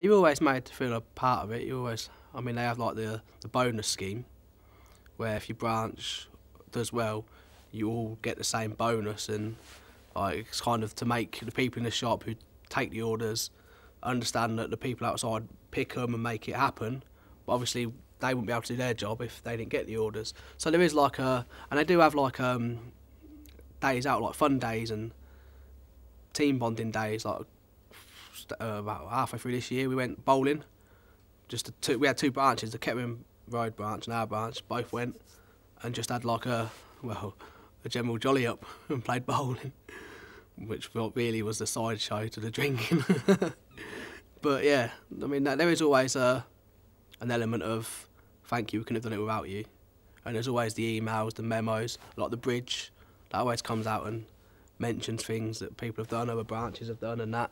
You're always made to feel a part of it. You always, I mean, they have like the the bonus scheme, where if your branch does well, you all get the same bonus, and like it's kind of to make the people in the shop who take the orders understand that the people outside pick them and make it happen. But obviously, they wouldn't be able to do their job if they didn't get the orders. So there is like a, and they do have like um, days out, like fun days and team bonding days. Like uh, about halfway through this year, we went bowling. Just two, we had two branches, the Kettering Road branch and our branch, both went and just had like a well, a general jolly up and played bowling, which really was the sideshow to the drinking. but yeah, I mean, there is always a, an element of thank you, we couldn't have done it without you. And there's always the emails, the memos, like the bridge, that always comes out and mentions things that people have done, other branches have done, and that.